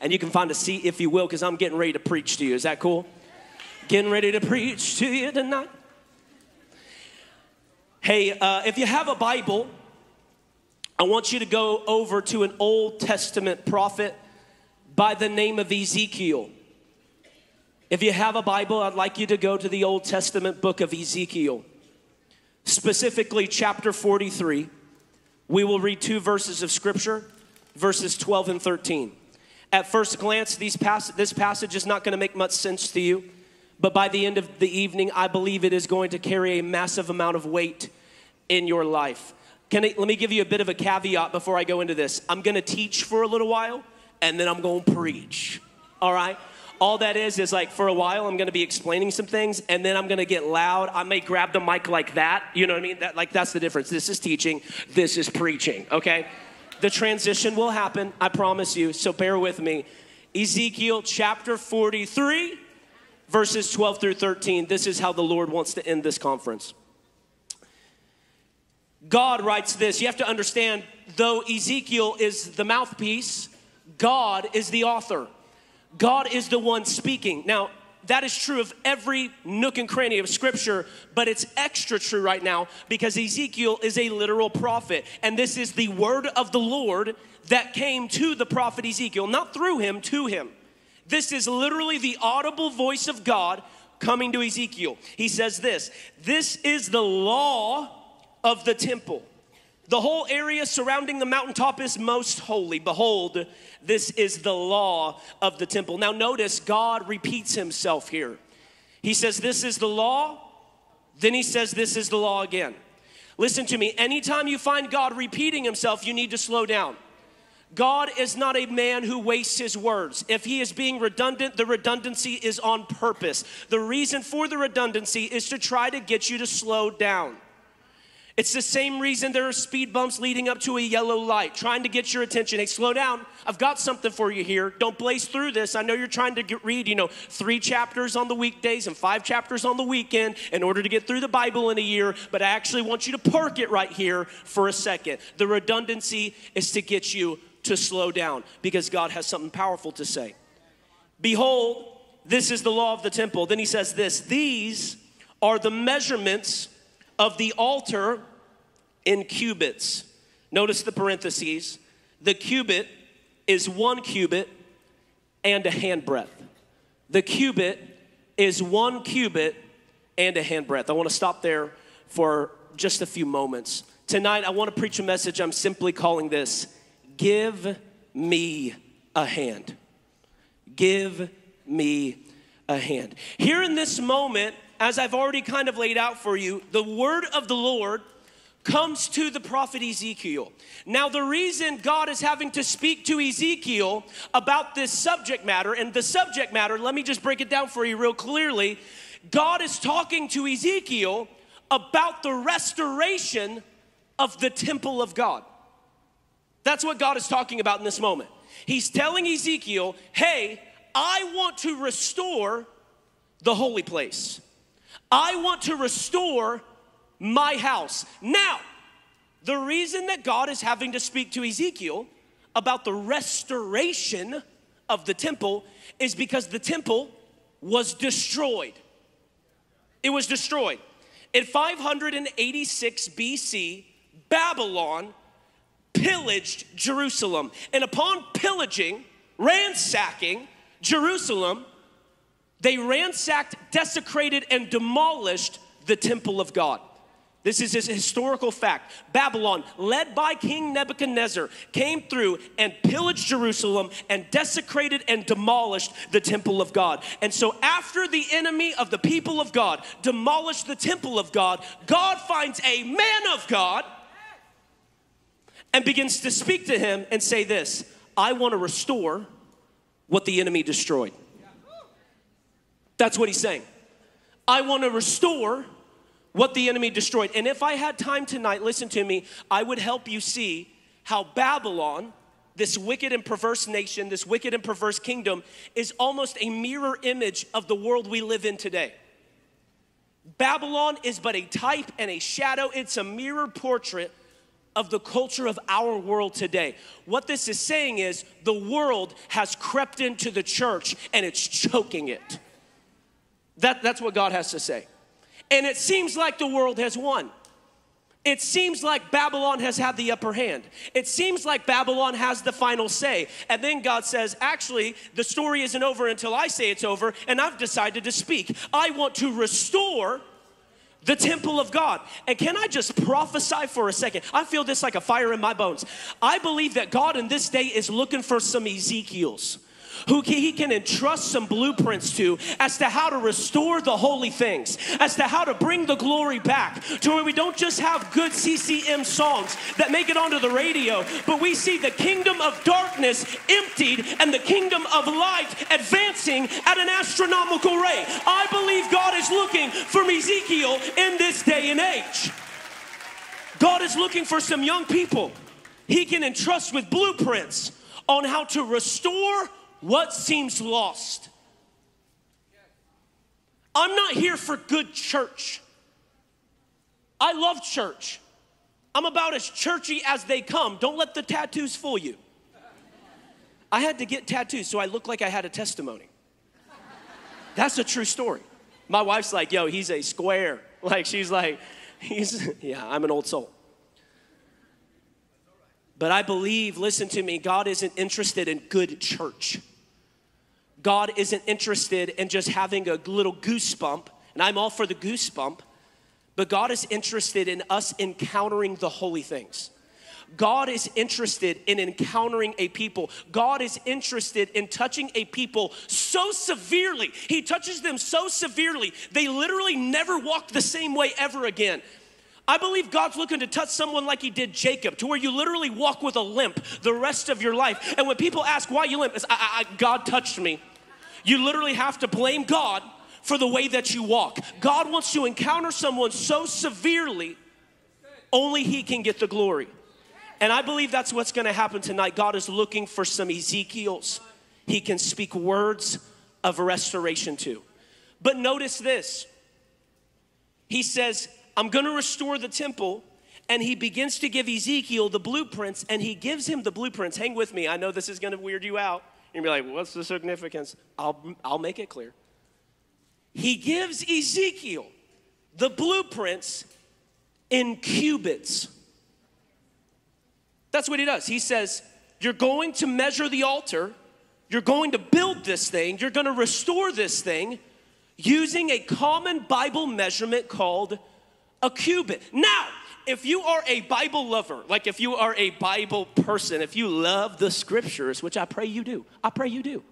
and you can find a seat if you will, because I'm getting ready to preach to you. Is that cool? Getting ready to preach to you tonight. Hey, uh, if you have a Bible, I want you to go over to an Old Testament prophet by the name of Ezekiel. If you have a Bible, I'd like you to go to the Old Testament book of Ezekiel, specifically chapter 43. We will read two verses of scripture, verses 12 and 13. At first glance, these pass- this passage is not going to make much sense to you, but by the end of the evening, I believe it is going to carry a massive amount of weight in your life. Can I, let me give you a bit of a caveat before I go into this. I'm going to teach for a little while, and then I'm going to preach. All right? All that is is like for a while I'm going to be explaining some things and then I'm going to get loud. I may grab the mic like that. You know what I mean? That like that's the difference. This is teaching, this is preaching, okay? The transition will happen, I promise you. So bear with me. Ezekiel chapter 43 verses 12 through 13. This is how the Lord wants to end this conference. God writes this. You have to understand, though Ezekiel is the mouthpiece, God is the author. God is the one speaking. Now, that is true of every nook and cranny of scripture, but it's extra true right now because Ezekiel is a literal prophet. And this is the word of the Lord that came to the prophet Ezekiel, not through him, to him. This is literally the audible voice of God coming to Ezekiel. He says this This is the law of the temple. The whole area surrounding the mountaintop is most holy. Behold, this is the law of the temple. Now, notice God repeats himself here. He says, This is the law. Then he says, This is the law again. Listen to me. Anytime you find God repeating himself, you need to slow down. God is not a man who wastes his words. If he is being redundant, the redundancy is on purpose. The reason for the redundancy is to try to get you to slow down. It's the same reason there are speed bumps leading up to a yellow light, trying to get your attention. Hey, slow down. I've got something for you here. Don't blaze through this. I know you're trying to get, read, you know, three chapters on the weekdays and five chapters on the weekend in order to get through the Bible in a year, but I actually want you to park it right here for a second. The redundancy is to get you to slow down because God has something powerful to say. Behold, this is the law of the temple. Then he says this These are the measurements of the altar in cubits. Notice the parentheses. The cubit is one cubit and a handbreadth. The cubit is one cubit and a handbreadth. I want to stop there for just a few moments. Tonight, I want to preach a message I'm simply calling this Give Me a Hand. Give me a hand. Here in this moment, as I've already kind of laid out for you, the word of the Lord comes to the prophet Ezekiel. Now, the reason God is having to speak to Ezekiel about this subject matter, and the subject matter, let me just break it down for you real clearly. God is talking to Ezekiel about the restoration of the temple of God. That's what God is talking about in this moment. He's telling Ezekiel, hey, I want to restore the holy place. I want to restore my house. Now, the reason that God is having to speak to Ezekiel about the restoration of the temple is because the temple was destroyed. It was destroyed. In 586 BC, Babylon pillaged Jerusalem. And upon pillaging, ransacking Jerusalem, they ransacked, desecrated, and demolished the temple of God. This is a historical fact. Babylon, led by King Nebuchadnezzar, came through and pillaged Jerusalem and desecrated and demolished the temple of God. And so, after the enemy of the people of God demolished the temple of God, God finds a man of God and begins to speak to him and say, This, I want to restore what the enemy destroyed. That's what he's saying. I want to restore what the enemy destroyed. And if I had time tonight, listen to me, I would help you see how Babylon, this wicked and perverse nation, this wicked and perverse kingdom, is almost a mirror image of the world we live in today. Babylon is but a type and a shadow, it's a mirror portrait of the culture of our world today. What this is saying is the world has crept into the church and it's choking it. That, that's what God has to say. And it seems like the world has won. It seems like Babylon has had the upper hand. It seems like Babylon has the final say. And then God says, Actually, the story isn't over until I say it's over, and I've decided to speak. I want to restore the temple of God. And can I just prophesy for a second? I feel this like a fire in my bones. I believe that God in this day is looking for some Ezekiels who he can entrust some blueprints to as to how to restore the holy things, as to how to bring the glory back to where we don't just have good CCM songs that make it onto the radio, but we see the kingdom of darkness emptied and the kingdom of light advancing at an astronomical rate. I believe God is looking for Ezekiel in this day and age. God is looking for some young people he can entrust with blueprints on how to restore what seems lost. I'm not here for good church. I love church. I'm about as churchy as they come. Don't let the tattoos fool you. I had to get tattoos so I look like I had a testimony. That's a true story. My wife's like, yo, he's a square. Like, she's like, he's, yeah, I'm an old soul. But I believe, listen to me, God isn't interested in good church. God isn't interested in just having a little goosebump, and I'm all for the goosebump, but God is interested in us encountering the holy things. God is interested in encountering a people. God is interested in touching a people so severely. He touches them so severely, they literally never walk the same way ever again. I believe God's looking to touch someone like He did Jacob, to where you literally walk with a limp the rest of your life. And when people ask why you limp, it's, I, I, God touched me. You literally have to blame God for the way that you walk. God wants to encounter someone so severely, only He can get the glory. And I believe that's what's gonna happen tonight. God is looking for some Ezekiels He can speak words of restoration to. But notice this He says, I'm gonna restore the temple. And he begins to give Ezekiel the blueprints, and he gives him the blueprints. Hang with me, I know this is gonna weird you out. Gonna be like, what's the significance? I'll, I'll make it clear. He gives Ezekiel the blueprints in cubits. That's what he does. He says, You're going to measure the altar, you're going to build this thing, you're going to restore this thing using a common Bible measurement called a cubit. Now, if you are a Bible lover, like if you are a Bible person, if you love the scriptures, which I pray you do, I pray you do,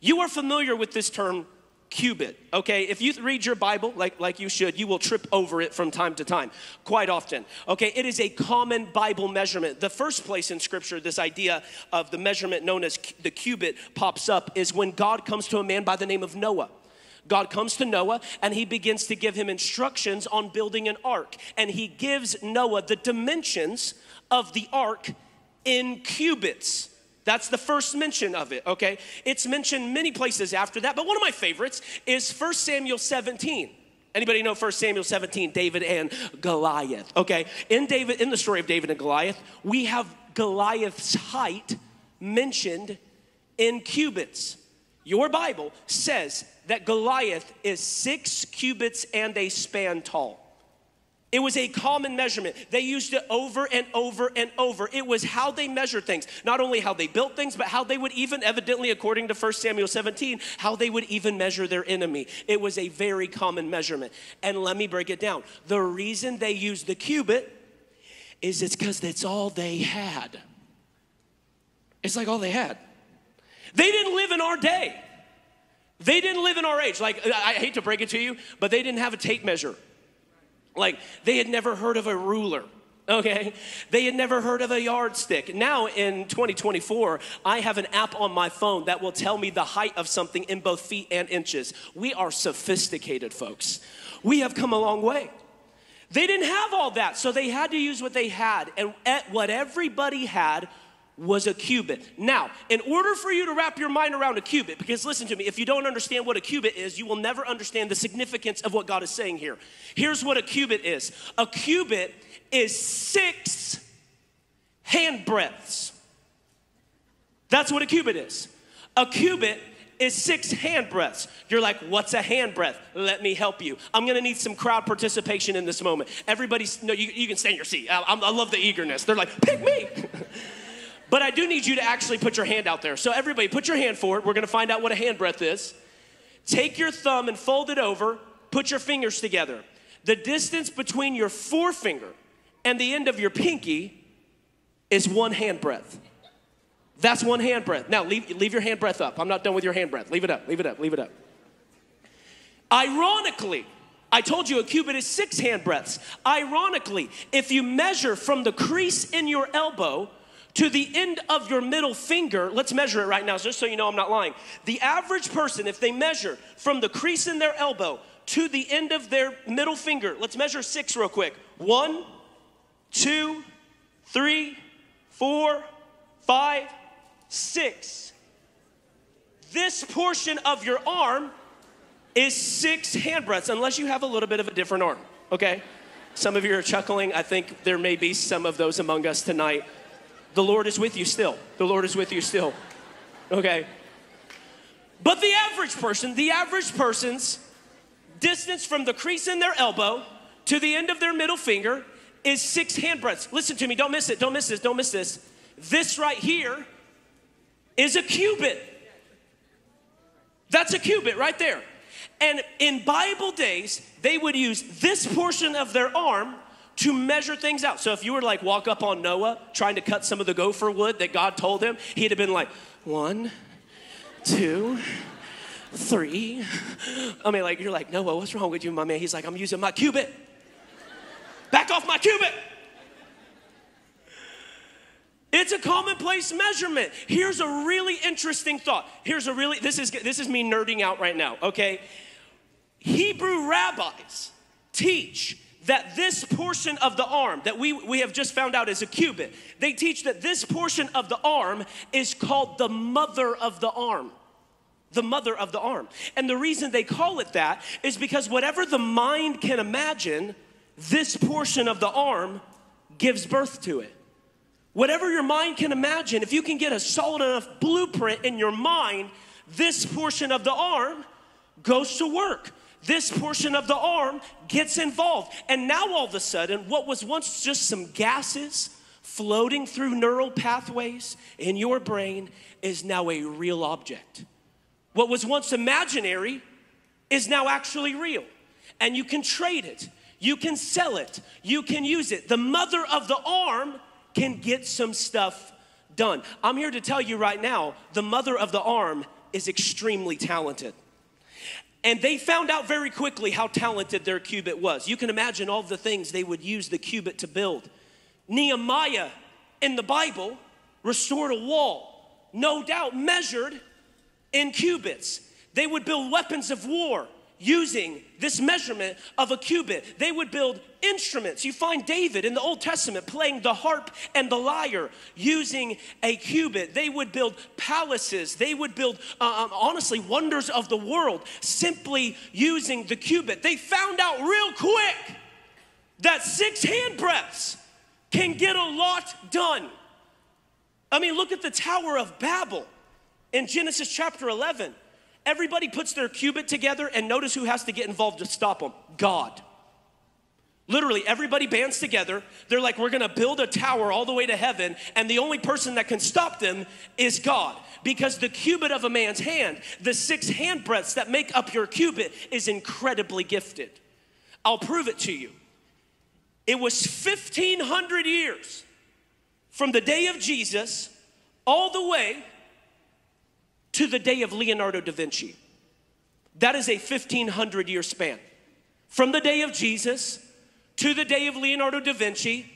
you are familiar with this term cubit, okay? If you read your Bible like, like you should, you will trip over it from time to time, quite often, okay? It is a common Bible measurement. The first place in Scripture this idea of the measurement known as the cubit pops up is when God comes to a man by the name of Noah. God comes to Noah and he begins to give him instructions on building an ark. And he gives Noah the dimensions of the ark in cubits. That's the first mention of it, okay? It's mentioned many places after that, but one of my favorites is 1 Samuel 17. Anybody know 1 Samuel 17, David and Goliath? Okay, in David, in the story of David and Goliath, we have Goliath's height mentioned in cubits. Your Bible says that Goliath is six cubits and a span tall. It was a common measurement. They used it over and over and over. It was how they measured things. Not only how they built things, but how they would even, evidently, according to 1 Samuel 17, how they would even measure their enemy. It was a very common measurement. And let me break it down. The reason they used the cubit is it's because that's all they had. It's like all they had. They didn't live in our day. They didn't live in our age. Like, I hate to break it to you, but they didn't have a tape measure. Like, they had never heard of a ruler. Okay, they had never heard of a yardstick. Now in 2024, I have an app on my phone that will tell me the height of something in both feet and inches. We are sophisticated, folks. We have come a long way. They didn't have all that, so they had to use what they had. And what everybody had was a cubit. Now, in order for you to wrap your mind around a cubit, because listen to me, if you don't understand what a cubit is, you will never understand the significance of what God is saying here. Here's what a cubit is a cubit is six hand breadths. That's what a cubit is. A cubit is six hand breadths. You're like, what's a hand breadth? Let me help you. I'm gonna need some crowd participation in this moment. Everybody, no, you, you can stay in your seat. I, I love the eagerness. They're like, pick me. but I do need you to actually put your hand out there. So, everybody, put your hand forward. We're gonna find out what a hand breadth is. Take your thumb and fold it over, put your fingers together. The distance between your forefinger and the end of your pinky is one hand breadth. That's one hand breadth. Now, leave, leave your hand breadth up. I'm not done with your hand breadth. Leave it up, leave it up, leave it up. Ironically, I told you a cubit is six hand breadths. Ironically, if you measure from the crease in your elbow to the end of your middle finger, let's measure it right now, just so you know I'm not lying. The average person, if they measure from the crease in their elbow to the end of their middle finger, let's measure six real quick. One, two, three, four, five, six. This portion of your arm is six hand breadths, unless you have a little bit of a different arm, okay? Some of you are chuckling. I think there may be some of those among us tonight. The Lord is with you still. The Lord is with you still, okay? But the average person, the average person's distance from the crease in their elbow to the end of their middle finger is six hand breadths. Listen to me, don't miss it, don't miss this, don't miss this. This right here is a cubit. That's a cubit right there. And in Bible days, they would use this portion of their arm to measure things out. So if you were to like walk up on Noah trying to cut some of the gopher wood that God told him, he'd have been like, one, two, three. I mean, like, you're like, Noah, what's wrong with you, my man? He's like, I'm using my cubit. Back off my cubit. It's a commonplace measurement. Here's a really interesting thought. Here's a really this is this is me nerding out right now, okay? Hebrew rabbis teach that this portion of the arm that we, we have just found out is a cubit, they teach that this portion of the arm is called the mother of the arm. The mother of the arm. And the reason they call it that is because whatever the mind can imagine, this portion of the arm gives birth to it. Whatever your mind can imagine, if you can get a solid enough blueprint in your mind, this portion of the arm goes to work. This portion of the arm gets involved. And now all of a sudden, what was once just some gases floating through neural pathways in your brain is now a real object. What was once imaginary is now actually real. And you can trade it, you can sell it, you can use it. The mother of the arm can get some stuff done. I'm here to tell you right now the mother of the arm is extremely talented. And they found out very quickly how talented their cubit was. You can imagine all the things they would use the cubit to build. Nehemiah in the Bible restored a wall, no doubt measured in cubits. They would build weapons of war using this measurement of a cubit. They would build instruments. You find David in the Old Testament playing the harp and the lyre using a cubit. They would build palaces. They would build, uh, um, honestly, wonders of the world simply using the cubit. They found out real quick that six hand breadths can get a lot done. I mean, look at the Tower of Babel in Genesis chapter 11 Everybody puts their cubit together, and notice who has to get involved to stop them God. Literally, everybody bands together. They're like, we're gonna build a tower all the way to heaven, and the only person that can stop them is God. Because the cubit of a man's hand, the six hand breadths that make up your cubit, is incredibly gifted. I'll prove it to you. It was 1,500 years from the day of Jesus all the way to the day of Leonardo da Vinci. That is a 1500 year span. From the day of Jesus to the day of Leonardo da Vinci,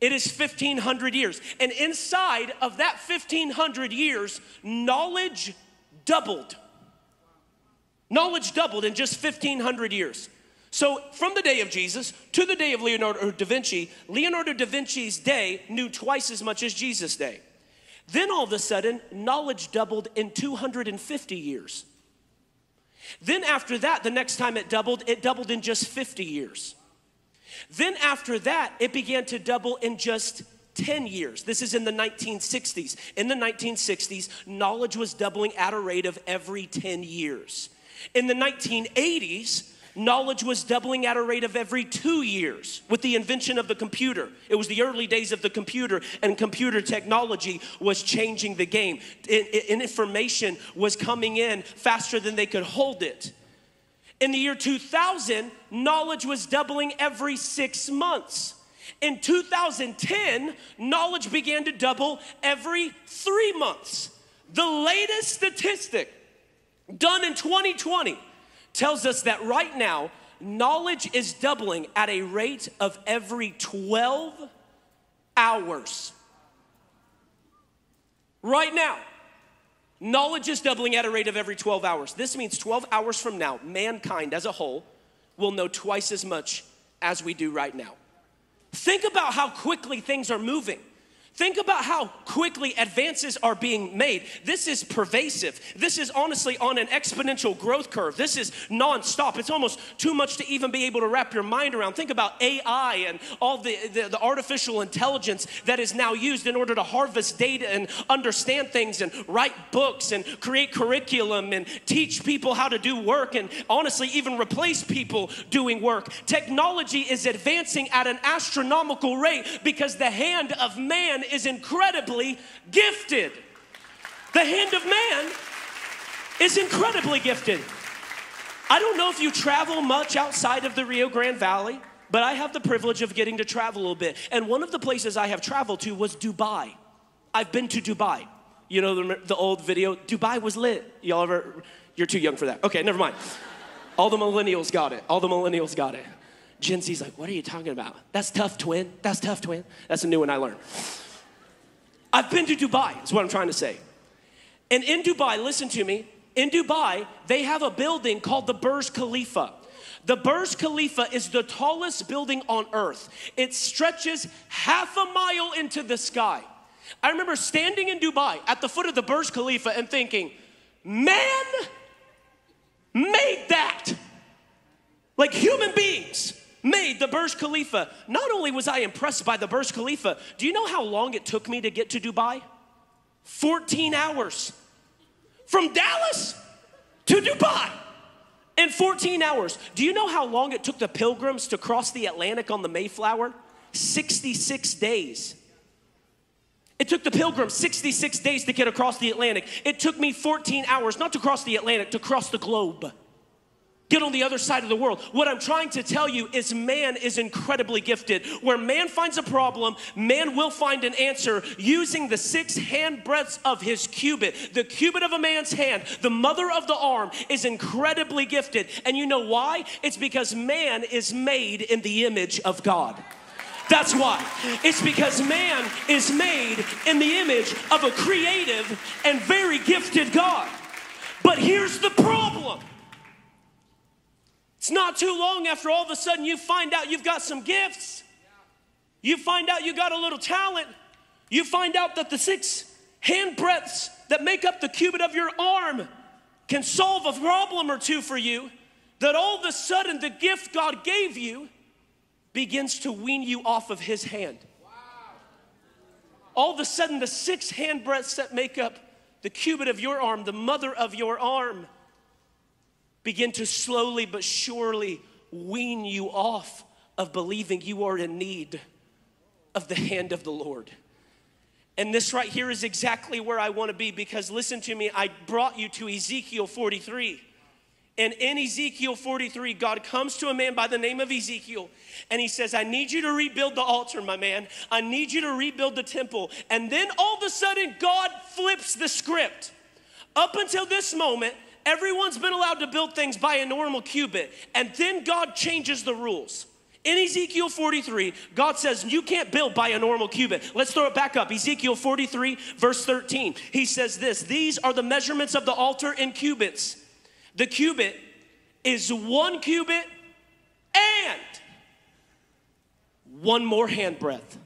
it is 1500 years. And inside of that 1500 years, knowledge doubled. Knowledge doubled in just 1500 years. So, from the day of Jesus to the day of Leonardo da Vinci, Leonardo da Vinci's day knew twice as much as Jesus' day. Then all of a sudden, knowledge doubled in 250 years. Then after that, the next time it doubled, it doubled in just 50 years. Then after that, it began to double in just 10 years. This is in the 1960s. In the 1960s, knowledge was doubling at a rate of every 10 years. In the 1980s, knowledge was doubling at a rate of every two years with the invention of the computer. It was the early days of the computer, and computer technology was changing the game. information was coming in faster than they could hold it. In the year 2000, knowledge was doubling every six months. In 2010, knowledge began to double every three months. The latest statistic done in 2020 tells us that right now, knowledge is doubling at a rate of every 12 hours. Right now, knowledge is doubling at a rate of every 12 hours. This means 12 hours from now, mankind as a whole will know twice as much as we do right now. Think about how quickly things are moving. Think about how quickly advances are being made. This is pervasive. This is honestly on an exponential growth curve. This is nonstop. It's almost too much to even be able to wrap your mind around. Think about AI and all the, the, the artificial intelligence that is now used in order to harvest data and understand things and write books and create curriculum and teach people how to do work and honestly even replace people doing work. Technology is advancing at an astronomical rate because the hand of man is incredibly gifted. The hand of man is incredibly gifted. I don't know if you travel much outside of the Rio Grande Valley, but I have the privilege of getting to travel a little bit. And one of the places I have traveled to was Dubai. I've been to Dubai. You know the, the old video, Dubai was lit. Y'all ever, you're too young for that. Okay, never mind. All the millennials got it. All the millennials got it. Gen Z's like, what are you talking about? That's tough, twin. That's tough, twin. That's a new one I learned. I've been to Dubai, is what I'm trying to say. And in Dubai, listen to me, in Dubai, they have a building called the Burj Khalifa. The Burj Khalifa is the tallest building on earth. It stretches half a mile into the sky. I remember standing in Dubai at the foot of the Burj Khalifa and thinking, man made that. Like human Burj Khalifa. Not only was I impressed by the Burj Khalifa, do you know how long it took me to get to Dubai? 14 hours. From Dallas to Dubai in 14 hours. Do you know how long it took the pilgrims to cross the Atlantic on the Mayflower? 66 days. It took the pilgrims 66 days to get across the Atlantic. It took me 14 hours, not to cross the Atlantic, to cross the globe get on the other side of the world. What I'm trying to tell you is man is incredibly gifted. Where man finds a problem, man will find an answer using the six hand breadths of his cubit. The cubit of a man's hand, the mother of the arm, is incredibly gifted. And you know why? It's because man is made in the image of God. That's why. It's because man is made in the image of a creative and very gifted God. But here's the problem it's not too long after all of a sudden you find out you've got some gifts. You find out you got a little talent. You find out that the six hand breadths that make up the cubit of your arm can solve a problem or two for you. That all of a sudden the gift God gave you begins to wean you off of His hand. All of a sudden, the six hand breadths that make up the cubit of your arm, the mother of your arm, begin to slowly but surely wean you off of believing you are in need of the hand of the Lord. And this right here is exactly where I want to be because listen to me, I brought you to Ezekiel 43. And in Ezekiel 43, God comes to a man by the name of Ezekiel and he says, I need you to rebuild the altar, my man. I need you to rebuild the temple. And then all of a sudden, God flips the script. Up until this moment, Everyone's been allowed to build things by a normal cubit, and then God changes the rules. In Ezekiel 43, God says, You can't build by a normal cubit. Let's throw it back up. Ezekiel 43, verse 13. He says this These are the measurements of the altar in cubits. The cubit is one cubit and one more handbreadth.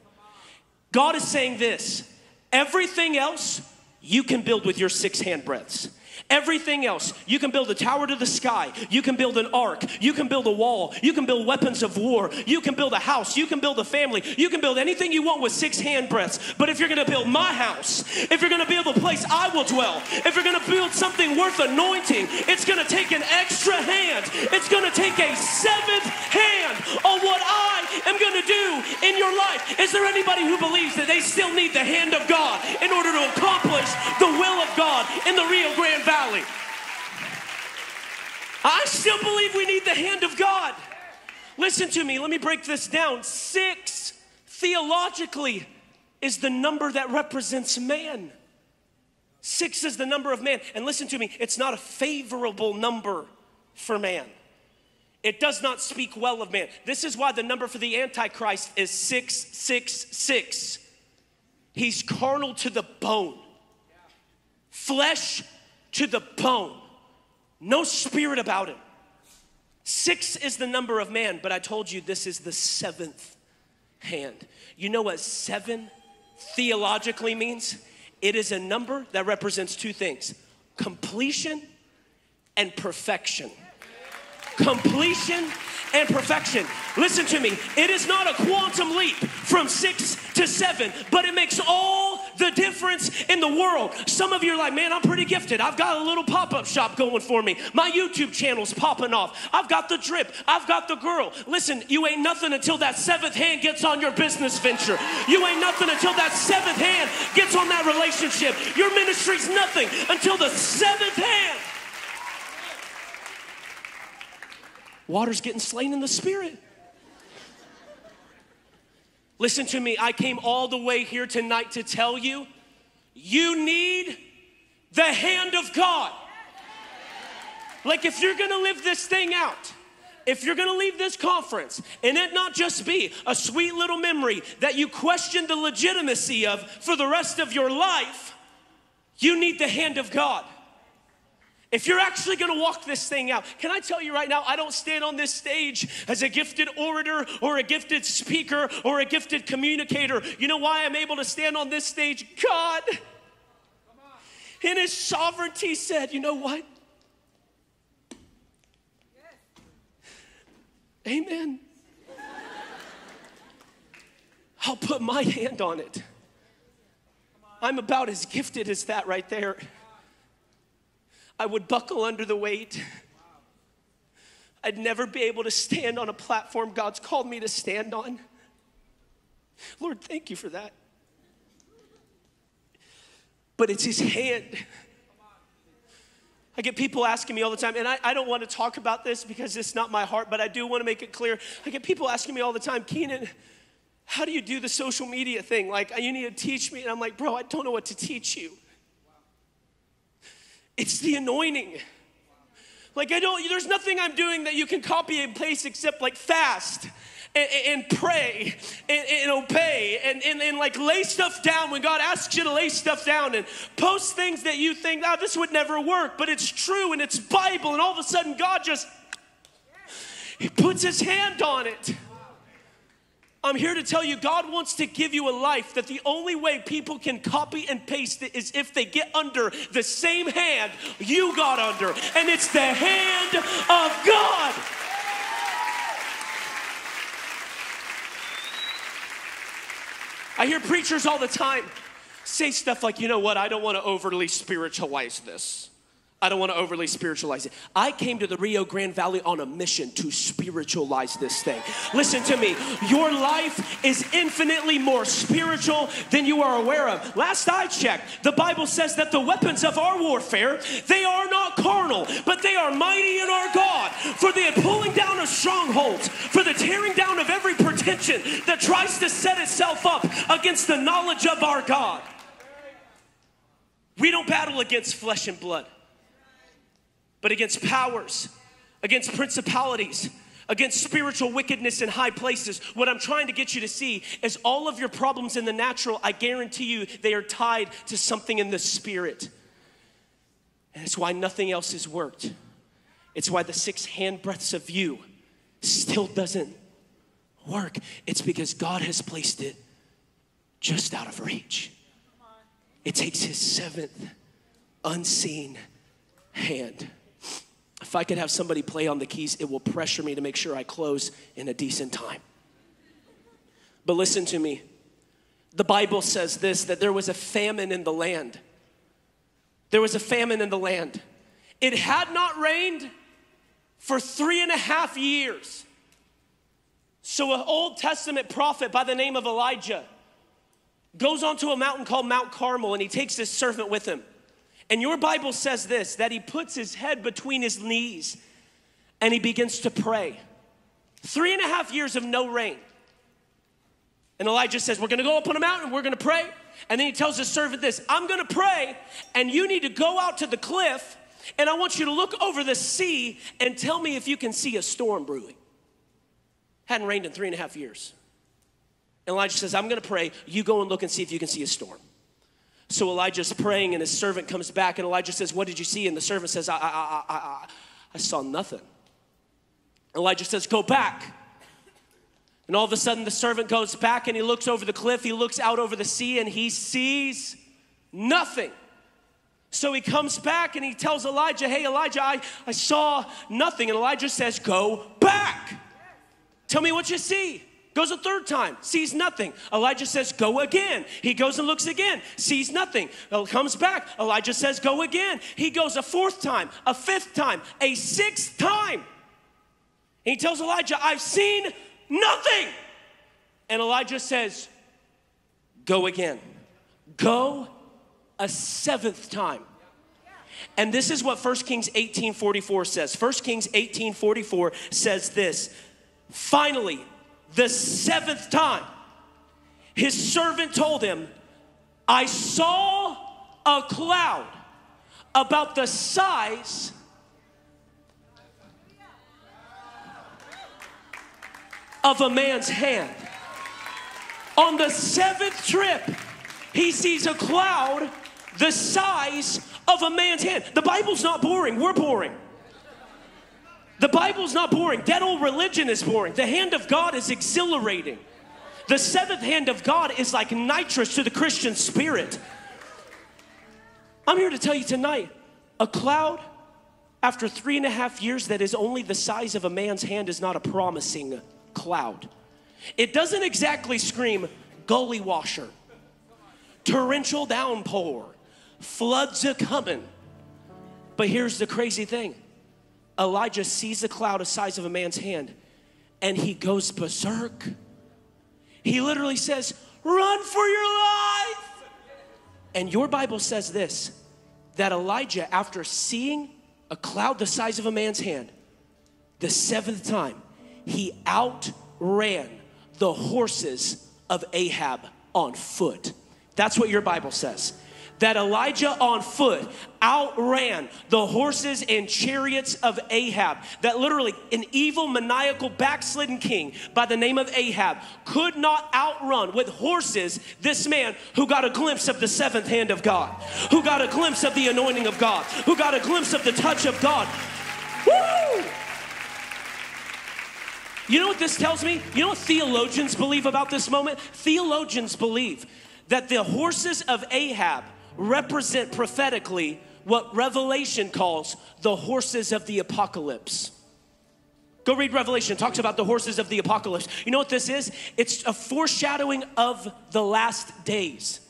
God is saying this Everything else you can build with your six hand breaths. Everything else, you can build a tower to the sky, you can build an ark, you can build a wall, you can build weapons of war, you can build a house, you can build a family, you can build anything you want with six hand breaths. But if you're gonna build my house, if you're gonna build a place I will dwell, if you're gonna build something worth anointing, it's gonna take an extra hand. It's gonna take a seventh hand on what I am gonna do in your life. Is there anybody who believes that they still need the hand of God in order to accomplish the will of God in the Rio Grande Valley? Valley. I still believe we need the hand of God. Listen to me, let me break this down. Six, theologically, is the number that represents man. Six is the number of man. And listen to me, it's not a favorable number for man. It does not speak well of man. This is why the number for the Antichrist is 666. He's carnal to the bone, flesh to the bone. No spirit about it. Six is the number of man, but I told you this is the seventh hand. You know what seven theologically means? It is a number that represents two things completion and perfection. Completion and perfection. Listen to me, it is not a quantum leap from six to seven, but it makes all the difference in the world. Some of you are like, man, I'm pretty gifted. I've got a little pop up shop going for me. My YouTube channel's popping off. I've got the drip. I've got the girl. Listen, you ain't nothing until that seventh hand gets on your business venture. You ain't nothing until that seventh hand gets on that relationship. Your ministry's nothing until the seventh hand. Water's getting slain in the spirit. Listen to me, I came all the way here tonight to tell you you need the hand of God. Like, if you're gonna live this thing out, if you're gonna leave this conference and it not just be a sweet little memory that you question the legitimacy of for the rest of your life, you need the hand of God. If you're actually gonna walk this thing out, can I tell you right now, I don't stand on this stage as a gifted orator or a gifted speaker or a gifted communicator. You know why I'm able to stand on this stage? God, in His sovereignty, said, you know what? Amen. I'll put my hand on it. I'm about as gifted as that right there. I would buckle under the weight. I'd never be able to stand on a platform God's called me to stand on. Lord, thank you for that. But it's His hand. I get people asking me all the time, and I, I don't want to talk about this because it's not my heart, but I do want to make it clear. I get people asking me all the time, Keenan, how do you do the social media thing? Like, you need to teach me. And I'm like, bro, I don't know what to teach you. It's the anointing. Like, I don't, there's nothing I'm doing that you can copy and paste except like fast and, and pray and, and obey and, and, and, like lay stuff down when God asks you to lay stuff down and post things that you think, oh, this would never work, but it's true and it's Bible, and all of a sudden God just, He puts His hand on it. I'm here to tell you, God wants to give you a life that the only way people can copy and paste it is if they get under the same hand you got under, and it's the hand of God. I hear preachers all the time say stuff like, you know what, I don't want to overly spiritualize this. I don't want to overly spiritualize it. I came to the Rio Grande Valley on a mission to spiritualize this thing. Listen to me. Your life is infinitely more spiritual than you are aware of. Last I checked, the Bible says that the weapons of our warfare, they are not carnal, but they are mighty in our God for the pulling down of strongholds, for the tearing down of every pretension that tries to set itself up against the knowledge of our God. We don't battle against flesh and blood but against powers, against principalities, against spiritual wickedness in high places. What I'm trying to get you to see is all of your problems in the natural, I guarantee you, they are tied to something in the spirit. And it's why nothing else has worked. It's why the six hand breaths of you still doesn't work. It's because God has placed it just out of reach. it takes his seventh unseen hand. If I could have somebody play on the keys, it will pressure me to make sure I close in a decent time. But listen to me. The Bible says this that there was a famine in the land. There was a famine in the land. It had not rained for three and a half years. So, an Old Testament prophet by the name of Elijah goes onto a mountain called Mount Carmel and he takes his servant with him. And your Bible says this that he puts his head between his knees and he begins to pray. Three and a half years of no rain. And Elijah says, We're gonna go up on a mountain, we're gonna pray. And then he tells his servant this I'm gonna pray, and you need to go out to the cliff, and I want you to look over the sea and tell me if you can see a storm brewing. Hadn't rained in three and a half years. And Elijah says, I'm gonna pray, you go and look and see if you can see a storm. So Elijah's praying, and his servant comes back, and Elijah says, What did you see? And the servant says, I, I, I, I, I saw nothing. Elijah says, Go back. And all of a sudden, the servant goes back and he looks over the cliff, he looks out over the sea, and he sees nothing. So he comes back and he tells Elijah, Hey, Elijah, I, I saw nothing. And Elijah says, Go back. Tell me what you see. Goes a third time, sees nothing. Elijah says, Go again. He goes and looks again, sees nothing. Comes back. Elijah says, Go again. He goes a fourth time, a fifth time, a sixth time. he tells Elijah, I've seen nothing. And Elijah says, Go again. Go a seventh time. And this is what 1 Kings 18:44 says. 1 Kings 18:44 says this. Finally, the seventh time, his servant told him, I saw a cloud about the size of a man's hand. On the seventh trip, he sees a cloud the size of a man's hand. The Bible's not boring, we're boring. The Bible's not boring. That old religion is boring. The hand of God is exhilarating. The seventh hand of God is like nitrous to the Christian spirit. I'm here to tell you tonight a cloud after three and a half years that is only the size of a man's hand is not a promising cloud. It doesn't exactly scream gully washer, torrential downpour, floods are coming. But here's the crazy thing Elijah sees the cloud the size of a man's hand and he goes berserk. He literally says, Run for your life. And your Bible says this that Elijah, after seeing a cloud the size of a man's hand, the seventh time, he outran the horses of Ahab on foot. That's what your Bible says. That Elijah on foot outran the horses and chariots of Ahab. That literally an evil, maniacal, backslidden king by the name of Ahab could not outrun with horses this man who got a glimpse of the seventh hand of God, who got a glimpse of the anointing of God, who got a glimpse of the touch of God. Woo! You know what this tells me? You know what theologians believe about this moment? Theologians believe that the horses of Ahab represent prophetically what Revelation calls the horses of the apocalypse. Go read Revelation, it talks about the horses of the apocalypse. You know what this is? It's a foreshadowing of the last days.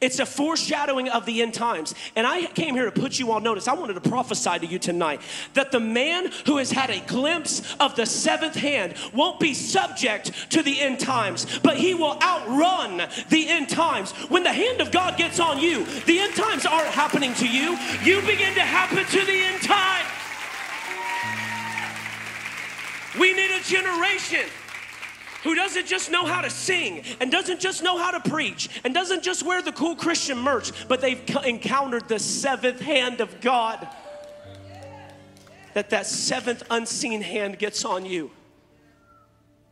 It's a foreshadowing of the end times. And I came here to put you on notice. I wanted to prophesy to you tonight that the man who has had a glimpse of the seventh hand won't be subject to the end times, but he will outrun the end times. When the hand of God gets on you, the end times aren't happening to you, you begin to happen to the end times. We need a generation who doesn't just know how to sing and doesn't just know how to preach and doesn't just wear the cool Christian merch, but they've encountered the seventh hand of God. That that seventh unseen hand gets on you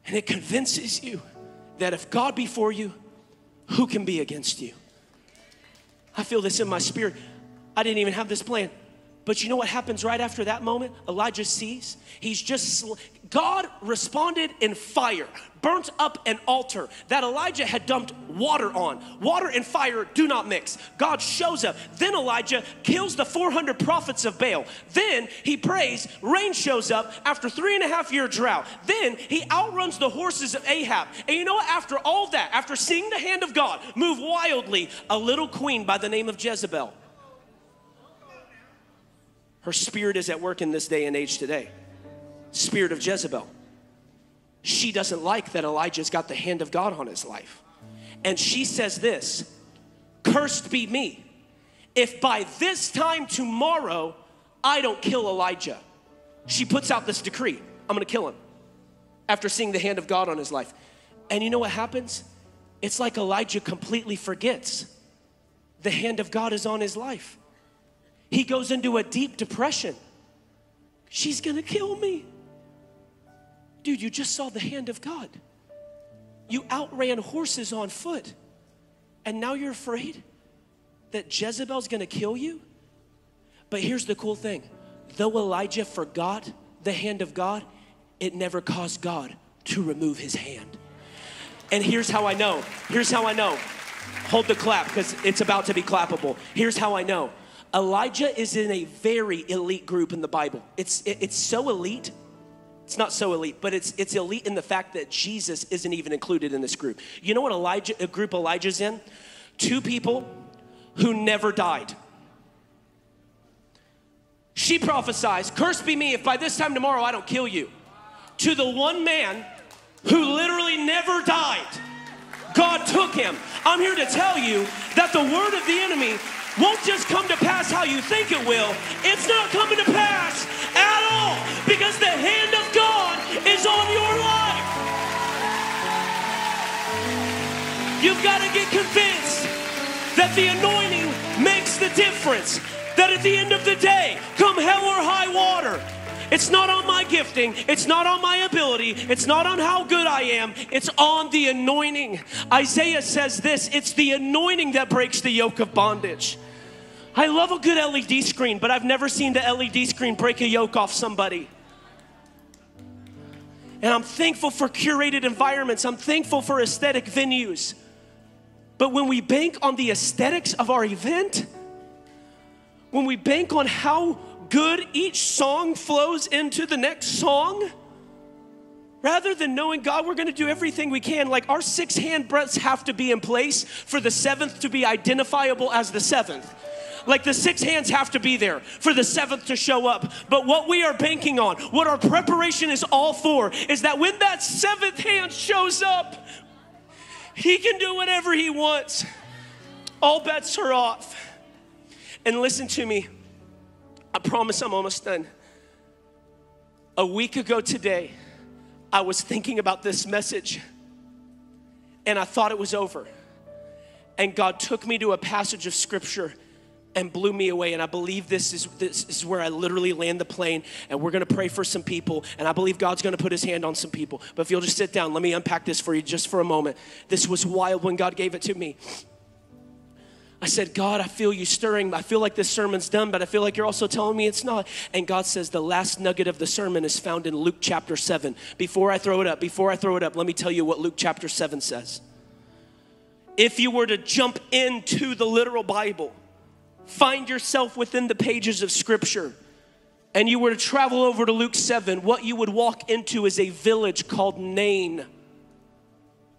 and it convinces you that if God be for you, who can be against you? I feel this in my spirit. I didn't even have this plan. But you know what happens right after that moment? Elijah sees. He's just, God responded in fire, burnt up an altar that Elijah had dumped water on. Water and fire do not mix. God shows up. Then Elijah kills the 400 prophets of Baal. Then he prays, rain shows up after three and a half year drought. Then he outruns the horses of Ahab. And you know what? After all that, after seeing the hand of God move wildly, a little queen by the name of Jezebel her spirit is at work in this day and age today. Spirit of Jezebel. She doesn't like that Elijah's got the hand of God on his life. And she says this Cursed be me if by this time tomorrow I don't kill Elijah. She puts out this decree I'm gonna kill him after seeing the hand of God on his life. And you know what happens? It's like Elijah completely forgets the hand of God is on his life. He goes into a deep depression. She's gonna kill me. Dude, you just saw the hand of God. You outran horses on foot, and now you're afraid that Jezebel's gonna kill you? But here's the cool thing though Elijah forgot the hand of God, it never caused God to remove his hand. And here's how I know. Here's how I know. Hold the clap because it's about to be clappable. Here's how I know. Elijah is in a very elite group in the Bible. It's, it, it's so elite. It's not so elite, but it's, it's elite in the fact that Jesus isn't even included in this group. You know what Elijah, a group Elijah's in? Two people who never died. She prophesies, Cursed be me if by this time tomorrow I don't kill you. To the one man who literally never died. God took him. I'm here to tell you that the word of the enemy won't just come to pass how you think it will. It's not coming to pass at all because the hand You've got to get convinced that the anointing makes the difference. That at the end of the day, come hell or high water, it's not on my gifting. It's not on my ability. It's not on how good I am. It's on the anointing. Isaiah says this it's the anointing that breaks the yoke of bondage. I love a good LED screen, but I've never seen the LED screen break a yoke off somebody. And I'm thankful for curated environments, I'm thankful for aesthetic venues. But when we bank on the aesthetics of our event, when we bank on how good each song flows into the next song, rather than knowing God, we're gonna do everything we can, like our six hand breadths have to be in place for the seventh to be identifiable as the seventh. Like the six hands have to be there for the seventh to show up. But what we are banking on, what our preparation is all for, is that when that seventh hand shows up, he can do whatever he wants. All bets are off. And listen to me. I promise I'm almost done. A week ago today, I was thinking about this message and I thought it was over. And God took me to a passage of scripture and blew me away. And I believe this is this is where I literally land the plane. And we're gonna pray for some people. And I believe God's gonna put his hand on some people. But if you'll just sit down, let me unpack this for you just for a moment. This was wild when God gave it to me. I said, God, I feel you stirring. I feel like this sermon's done, but I feel like you're also telling me it's not. And God says the last nugget of the sermon is found in Luke chapter 7. Before I throw it up, before I throw it up, let me tell you what Luke chapter 7 says. If you were to jump into the literal Bible, find yourself within the pages of Scripture, and you were to travel over to Luke 7, what you would walk into is a village called Nain.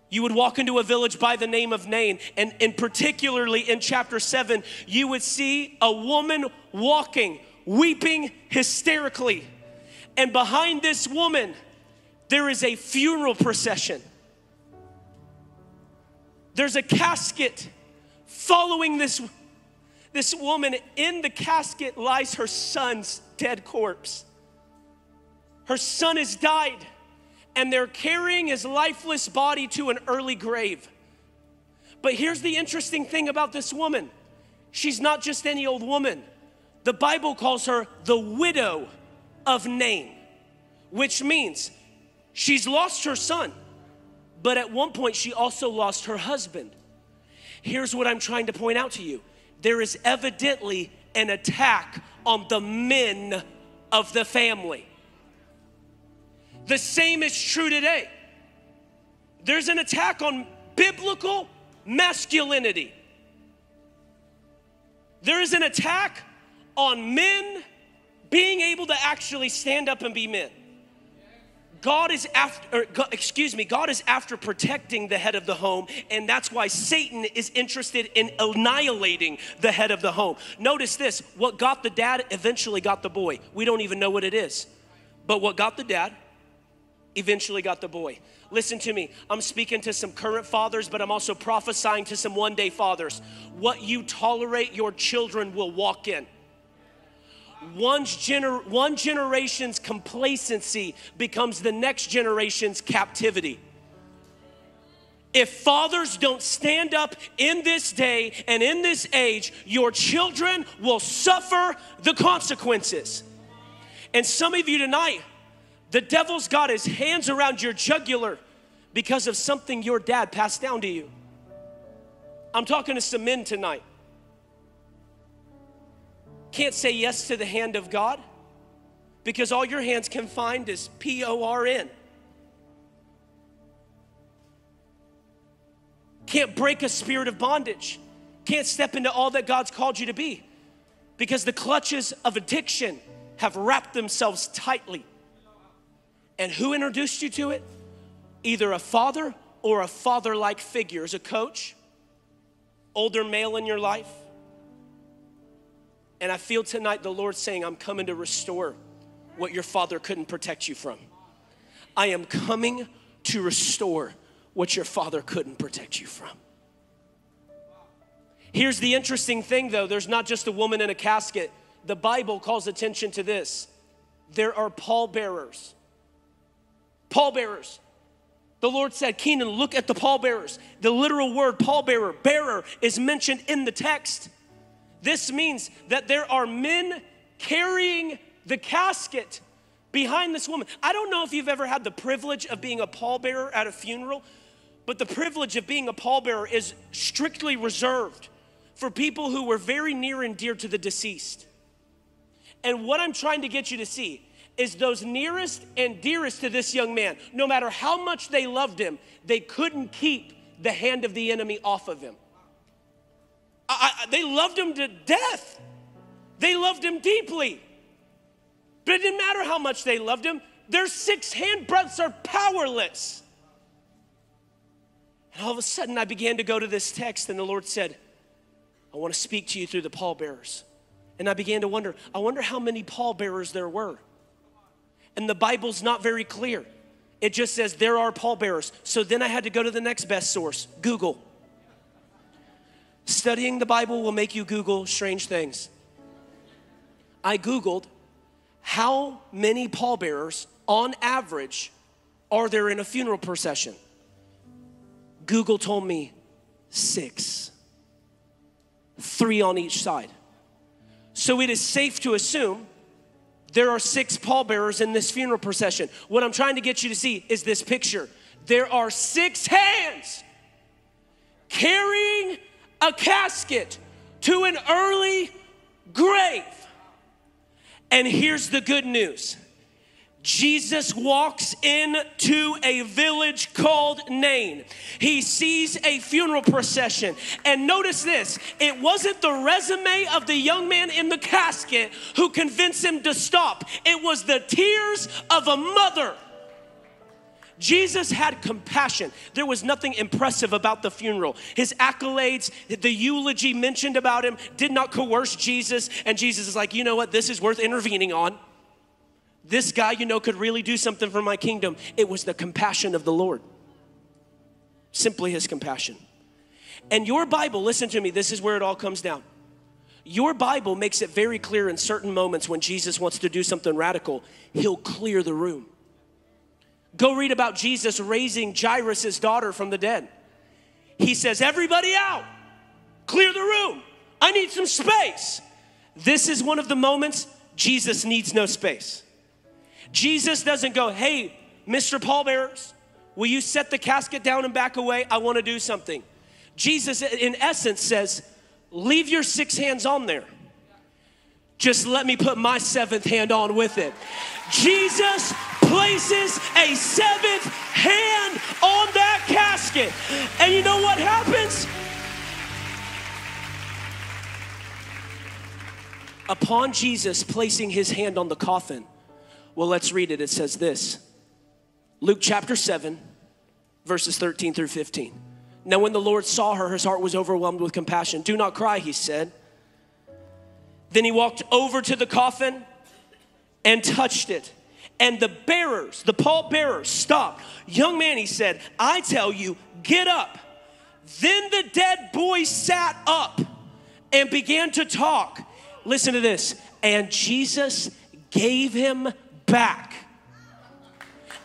You would walk into a village by the name of Nain, and, and particularly in chapter 7, you would see a woman walking, weeping hysterically. And behind this woman, there is a funeral procession. There's a casket following this this woman, in the casket lies her son's dead corpse. Her son has died, and they're carrying his lifeless body to an early grave. But here's the interesting thing about this woman she's not just any old woman. The Bible calls her the widow of Nain, which means she's lost her son, but at one point she also lost her husband. Here's what I'm trying to point out to you there is evidently an attack on the men of the family. The same is true today. There's an attack on biblical masculinity. There is an attack on men being able to actually stand up and be men. God is after, er, God, excuse me, God is after protecting the head of the home, and that's why Satan is interested in annihilating the head of the home. Notice this what got the dad eventually got the boy. We don't even know what it is. But what got the dad eventually got the boy. Listen to me. I'm speaking to some current fathers, but I'm also prophesying to some one day fathers. What you tolerate, your children will walk in. Gener- one generation's complacency becomes the next generation's captivity. If fathers don't stand up in this day and in this age, your children will suffer the consequences. And some of you tonight, the devil's got his hands around your jugular because of something your dad passed down to you. I'm talking to some men tonight. Can't say yes to the hand of God because all your hands can find is P O R N. Can't break a spirit of bondage. Can't step into all that God's called you to be because the clutches of addiction have wrapped themselves tightly and who introduced you to it? Either a father or a father like figure as a coach, older male in your life. And I feel tonight the Lord saying, I'm coming to restore what your father couldn't protect you from. I am coming to restore what your father couldn't protect you from. Here's the interesting thing though there's not just a woman in a casket. The Bible calls attention to this there are pallbearers pallbearers. The Lord said, Keenan, look at the pallbearers. The literal word pallbearer, bearer, is mentioned in the text. This means that there are men carrying the casket behind this woman. I don't know if you've ever had the privilege of being a pallbearer at a funeral, but the privilege of being a pallbearer is strictly reserved for people who were very near and dear to the deceased. And what I'm trying to get you to see is those nearest and dearest to this young man, no matter how much they loved him, they couldn't keep the hand of the enemy off of him. I, I, they loved him to death, they loved him deeply. But it didn't matter how much they loved him, their six hand breadths are powerless. And all of a sudden, I began to go to this text, and the Lord said, I want to speak to you through the pallbearers. And I began to wonder, I wonder how many pallbearers there were and the Bible's not very clear. It just says there are pallbearers. So then I had to go to the next best source Google. Studying the Bible will make you Google strange things. I Googled how many pallbearers on average are there in a funeral procession? Google told me six, three on each side. So it is safe to assume there are six pallbearers in this funeral procession. What I'm trying to get you to see is this picture. There are six hands carrying a casket to an early grave. And here's the good news Jesus walks into a village called Nain. He sees a funeral procession. And notice this it wasn't the resume of the young man in the casket who convinced him to stop, it was the tears of a mother. Jesus had compassion. There was nothing impressive about the funeral. His accolades, the eulogy mentioned about him, did not coerce Jesus. And Jesus is like, you know what? This is worth intervening on this guy, you know, could really do something for my kingdom. It was the compassion of the Lord. Simply his compassion. And your Bible, listen to me, this is where it all comes down. Your Bible makes it very clear in certain moments when Jesus wants to do something radical, he'll clear the room. Go read about Jesus raising Jairus' daughter from the dead. He says, Everybody out, clear the room. I need some space. This is one of the moments Jesus needs no space. Jesus doesn't go, hey, Mr. Pallbearers, will you set the casket down and back away? I want to do something. Jesus, in essence, says, leave your six hands on there Just let me put my seventh hand on with it. Jesus places a seventh hand on that casket. And you know what happens? Upon Jesus placing his hand on the coffin, well, let's read it. It says this Luke chapter 7, verses 13 through 15. Now, when the Lord saw her, his heart was overwhelmed with compassion. Do not cry, he said. Then he walked over to the coffin and touched it. And the bearers, the pallbearers, stopped. Young man, he said, I tell you, get up. Then the dead boy sat up and began to talk. Listen to this. And Jesus gave him back.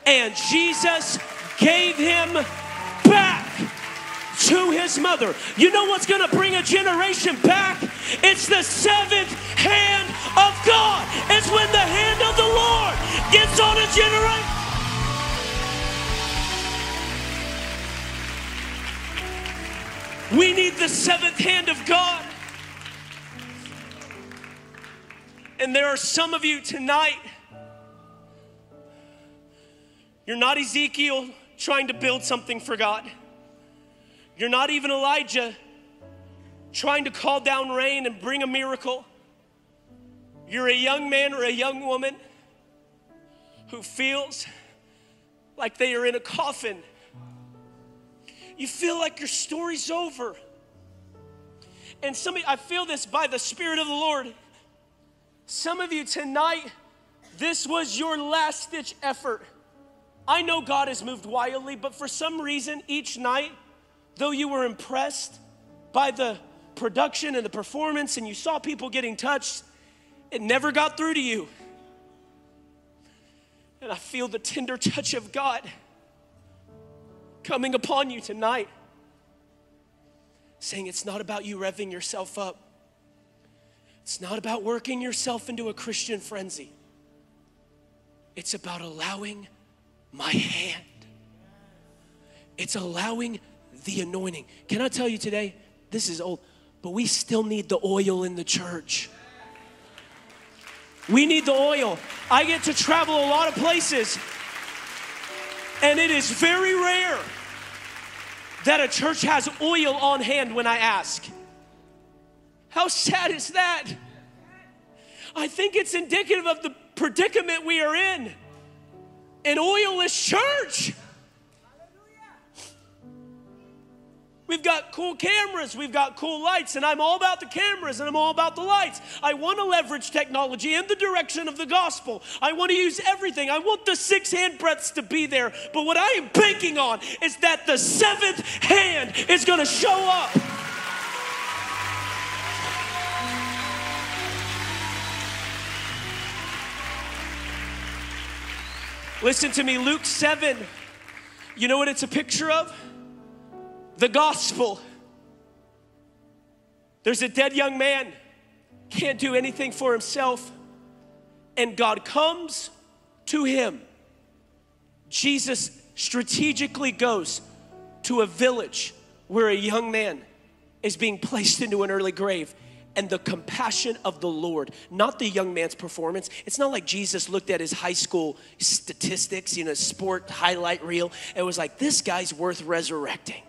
And Jesus gave him to his mother. You know what's going to bring a generation back? It's the seventh hand of God. It's when the hand of the Lord gets on a generation. We need the seventh hand of God. And there are some of you tonight, you're not Ezekiel trying to build something for God. You're not even Elijah trying to call down rain and bring a miracle. You're a young man or a young woman who feels like they are in a coffin. You feel like your story's over. And some of I feel this by the Spirit of the Lord. Some of you tonight, this was your last ditch effort. I know God has moved wildly, but for some reason, each night, though you were impressed by the production and the performance and you saw people getting touched, it never got through to you. And I feel the tender touch of God coming upon you tonight, saying it's not about you revving yourself up. It's not about working yourself into a Christian frenzy. It's about allowing my hand. It's allowing the anointing. Can I tell you today, this is old, but we still need the oil in the church. We need the oil. I get to travel a lot of places, and it is very rare that a church has oil on hand when I ask. How sad is that? I think it's indicative of the predicament we are in an oilless church. We've got cool cameras, we've got cool lights, and I'm all about the cameras and I'm all about the lights. I want to leverage technology in the direction of the gospel. I want to use everything. I want the six hand breadths to be there. But what I am banking on is that the seventh hand is going to show up. Listen to me, Luke 7. You know what it's a picture of? The gospel. There's a dead young man, can't do anything for himself, and God comes to him. Jesus strategically goes to a village where a young man is being placed into an early grave and the compassion of the Lord, not the young man's performance. It's not like Jesus looked at his high school statistics, you know, sport highlight reel, and was like, this guy's worth resurrecting.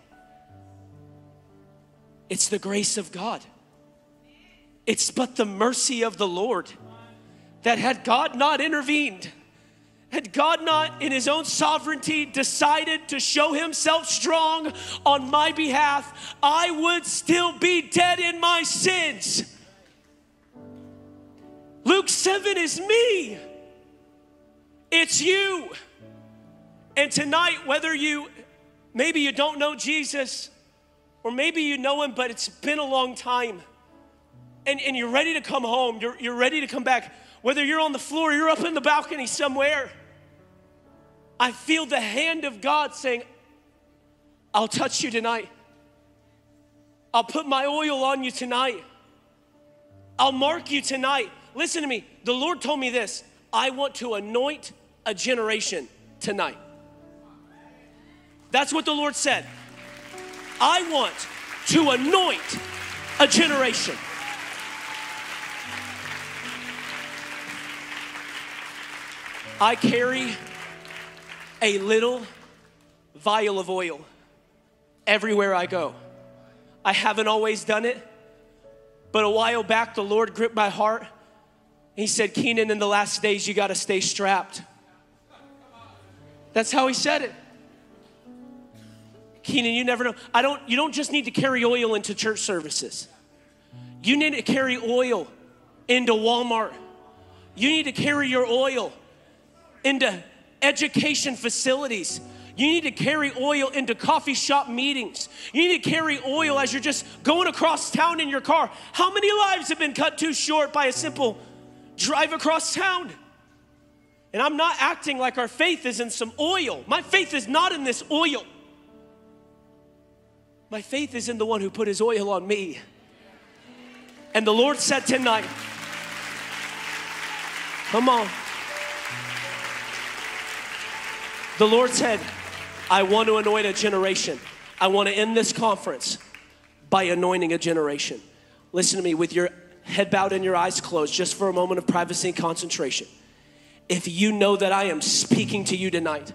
It's the grace of God. It's but the mercy of the Lord that had God not intervened, had God not in his own sovereignty decided to show himself strong on my behalf, I would still be dead in my sins. Luke 7 is me, it's you. And tonight, whether you maybe you don't know Jesus, or maybe you know him, but it's been a long time. And, and you're ready to come home. You're, you're ready to come back. Whether you're on the floor, you're up in the balcony somewhere. I feel the hand of God saying, I'll touch you tonight. I'll put my oil on you tonight. I'll mark you tonight. Listen to me. The Lord told me this I want to anoint a generation tonight. That's what the Lord said. I want to anoint a generation. I carry a little vial of oil everywhere I go. I haven't always done it, but a while back the Lord gripped my heart. He said, Keenan, in the last days, you got to stay strapped. That's how he said it. Keenan, you never know. I don't, you don't just need to carry oil into church services. You need to carry oil into Walmart. You need to carry your oil into education facilities. You need to carry oil into coffee shop meetings. You need to carry oil as you're just going across town in your car. How many lives have been cut too short by a simple drive across town? And I'm not acting like our faith is in some oil. My faith is not in this oil. My faith is in the one who put his oil on me. And the Lord said tonight, Come on. The Lord said, I want to anoint a generation. I want to end this conference by anointing a generation. Listen to me with your head bowed and your eyes closed, just for a moment of privacy and concentration. If you know that I am speaking to you tonight,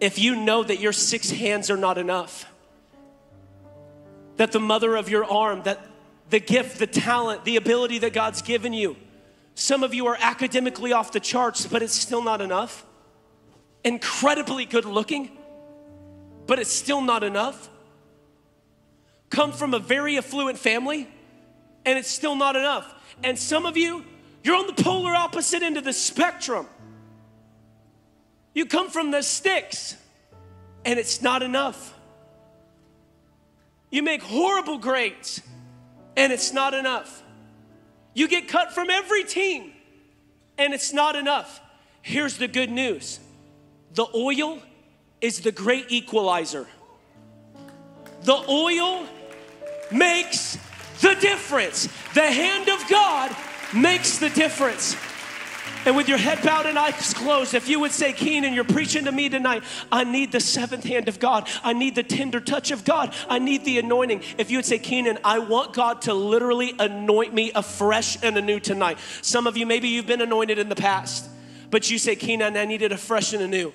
if you know that your six hands are not enough, that the mother of your arm, that the gift, the talent, the ability that God's given you, some of you are academically off the charts, but it's still not enough. Incredibly good looking, but it's still not enough. Come from a very affluent family, and it's still not enough. And some of you, you're on the polar opposite end of the spectrum. You come from the sticks, and it's not enough. You make horrible grades, and it's not enough. You get cut from every team, and it's not enough. Here's the good news the oil is the great equalizer. The oil makes the difference. The hand of God makes the difference. And with your head bowed and eyes closed, if you would say, Keenan, you're preaching to me tonight, I need the seventh hand of God. I need the tender touch of God. I need the anointing. If you would say, Keenan, I want God to literally anoint me afresh and anew tonight. Some of you, maybe you've been anointed in the past, but you say, Keenan, I need it afresh and anew.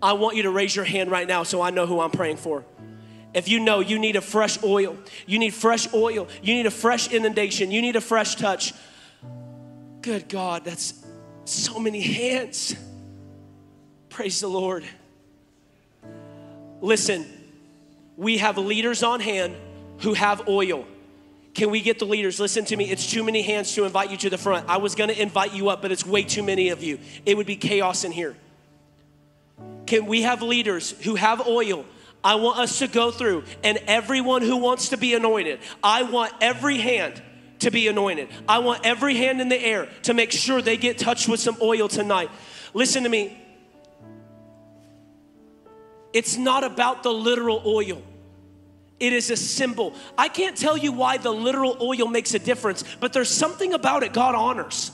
I want you to raise your hand right now so I know who I'm praying for. If you know you need a fresh oil, you need fresh oil, you need a fresh inundation, you need a fresh touch. Good God, that's so many hands. Praise the Lord. Listen, we have leaders on hand who have oil. Can we get the leaders? Listen to me. It's too many hands to invite you to the front. I was going to invite you up, but it's way too many of you. It would be chaos in here. Can we have leaders who have oil? I want us to go through, and everyone who wants to be anointed, I want every hand to be anointed. I want every hand in the air to make sure they get touched with some oil tonight. Listen to me. It's not about the literal oil. It is a symbol. I can't tell you why the literal oil makes a difference, but there's something about it God honors.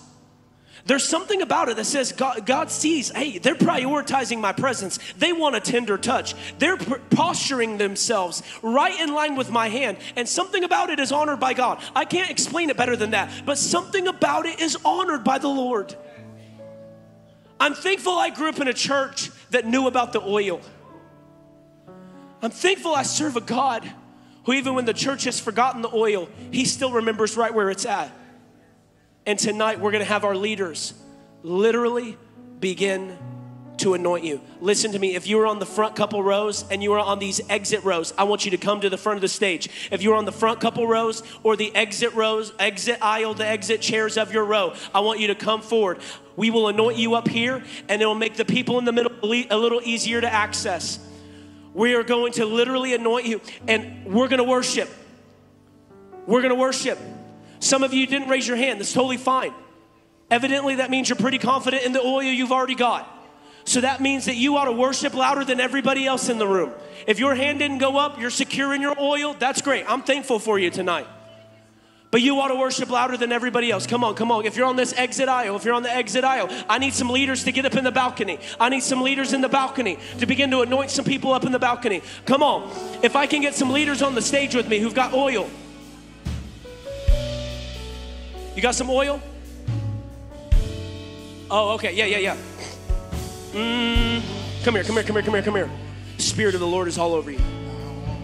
There's something about it that says God, God, sees, hey, they're prioritizing my presence. They want a tender touch. They're posturing themselves right in line with my hand. And something about it is honored by God. I can't explain it better than that, but something about it is honored by the Lord. I'm thankful I grew up in a church that knew about the oil. I'm thankful I serve a God who, even when the church has forgotten the oil, he still remembers right where it's at. And tonight we're gonna have our leaders literally begin to anoint you. Listen to me. If you are on the front couple rows and you are on these exit rows, I want you to come to the front of the stage. If you're on the front couple rows or the exit rows, exit aisle, the exit chairs of your row, I want you to come forward. We will anoint you up here and it'll make the people in the middle a little easier to access. We are going to literally anoint you and we're going to worship. We're going to worship. Some of you didn't raise your hand. That's totally fine. Evidently, that means you're pretty confident in the oil you've already got. So that means that you ought to worship louder than everybody else in the room. If your hand didn't go up, you're secure in your oil, that's great. I'm thankful for you tonight. But you ought to worship louder than everybody else. Come on, come on. If you're on this exit aisle, if you're on the exit aisle, I need some leaders to get up in the balcony. I need some leaders in the balcony to begin to anoint some people up in the balcony. Come on. If I can get some leaders on the stage with me who've got oil, You got some oil? Oh, okay. Yeah, yeah, yeah. Mm, come here, come here, come here, come here, come here. Spirit of the Lord is all over you.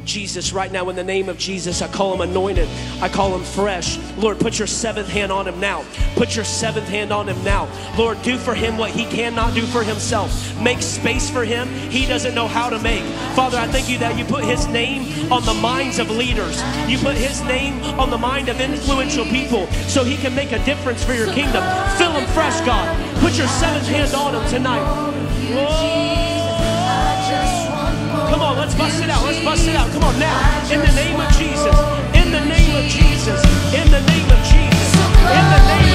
Jesus, right now, in the name of Jesus, I call him anointed. I call him fresh. Lord, put your seventh hand on him now. Put your seventh hand on him now. Lord, do for him what he cannot do for himself. Make space for him he doesn't know how to make. Father, I thank you that you put his name on the minds of leaders. You put his name on the mind of influential people so he can make a difference for your kingdom. Fill him fresh, God. Put your seventh hand on him tonight. Whoa. Come on, let's bust it out. Let's bust it out. Come on now. In the name of Jesus. In the name of Jesus. In the name of Jesus. In the name